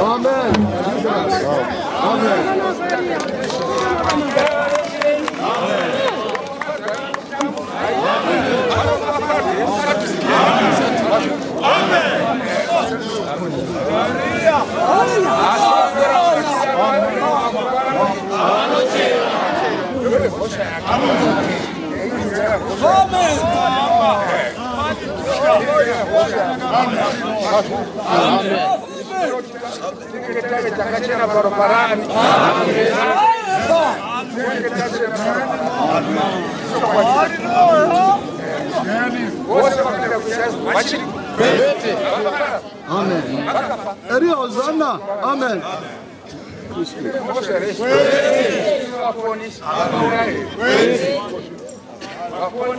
Amen. Amen. Amen. Amen. vaponisi Hallelujah.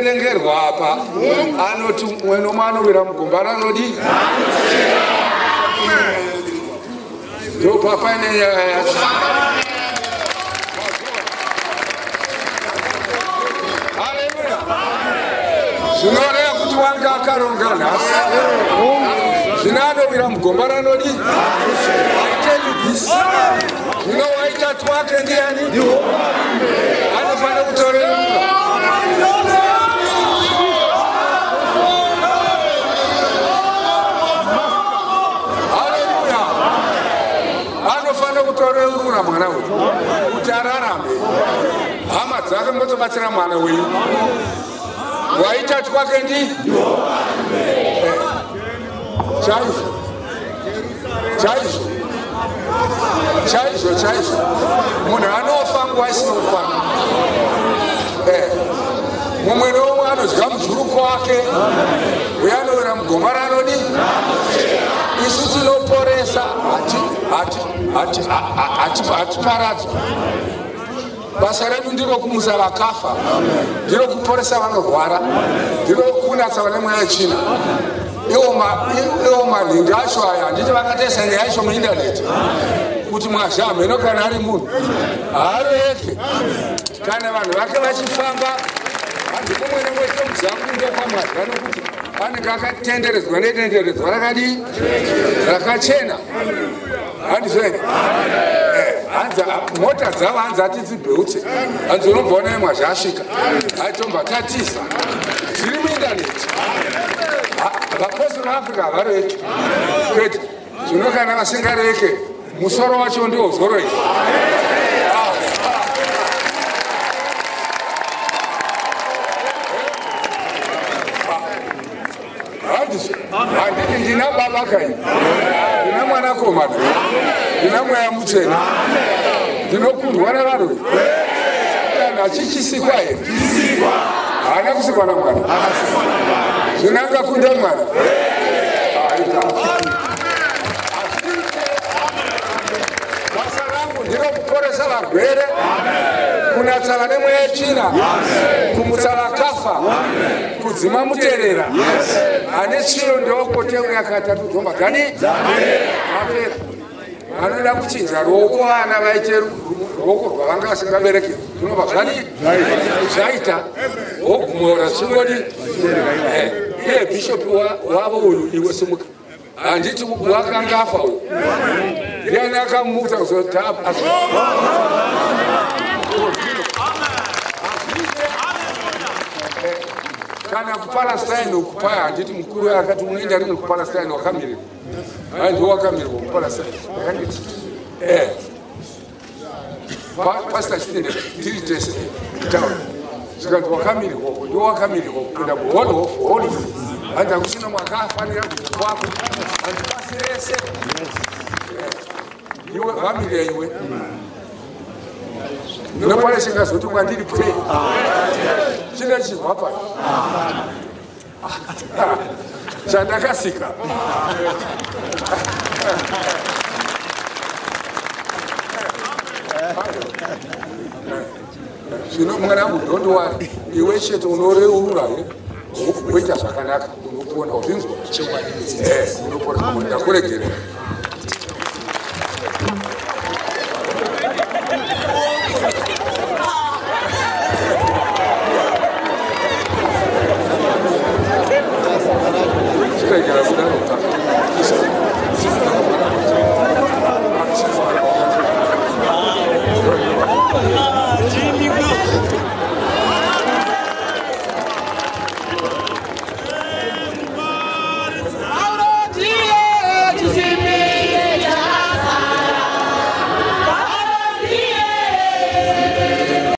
Zverengerwa apa. Anoti mumwe nomwe anowira mugomba ranodi ndo papaine nyaya yacho zvinoreva kuti wanga akaronga nhasi zvino anowira mugomba ranodi zvino waita twake ndiani kutoreurura mwana uyu kuti ararame hama dzake motobatsira mwana wenyu waita twake ndi? Chaizvo chaizvo chaizvo chaizvo. Munhu anofa nguva isinokwana mumwe nomwe anodya mujuruko wake uye anowira mugomba ranodi isu tinoporesa. Hatiparadzwa basa redu ndiro kumusa vakafa. Ndiro kuporesa vanorwara. Ndiro kunatsa vane mweya china iwo malingi acho aya handiti vakataisa nyaya yacho muindaneti kuti mwazha mheno kana ari munhu haareke. Kana vanhu vake vachifamba hanzi mumwe nemwete muzangu ndekwamwazha nokuti anenge akatenderedzwa nedenderedzwa rakadii rakachena. Handizvene hanzi mota dzavo hanzi ati dzibheute. Hanzi unobva ona imwe zvasvika aitomba tatisa zviri muindaneti. Vapostori veafrica havareki kwete zvino kana vasingareke musoro wacho ndiwo zoroi handiti ndina baba kai ndina mwanakomana ndina mweya mutsvena ndinokundwa navaroi kana achichisikwa here? Haana kusikwa namwana. Zvinanga kunda mwana. Basa rangu ndiro kuporesa varwere kunatsa vane mweya china kumutsa vakafa kudzima muterera ane tsviro ndeokoteu yakatatu dzomba gani? Apera vanoda kuchinja ruoko vana vaite ruoko rwavanga vasingabereki zvinobva zvani? Zvaita. Ogumora chingodi iye bhishopi wavo uyu iwe simuka. Handiti wakanga afa uyu. Ndiani akamuta kuzotapa kana kupalestine ukupaya nditi mukuru akati unoenda rimwe kupalestine wakamirirwa ndo wakamirirwa kupalestine akanditi pasita chitende tiri tese kutaura zvikanzi wakamirirwa ndo wakamirirwa kupinda muhall of holy handi mwakafanira kwako handi pasi rese iwe family iwe nopane chingazoti kwandiri pray chine chizwa pano chandakasika. Zvino mwana wangu don't worry. Iwe chete unoreurura woita zvakanaka. Unopona uzvinzwa unopona ndakuregerera Tekrar, bravo.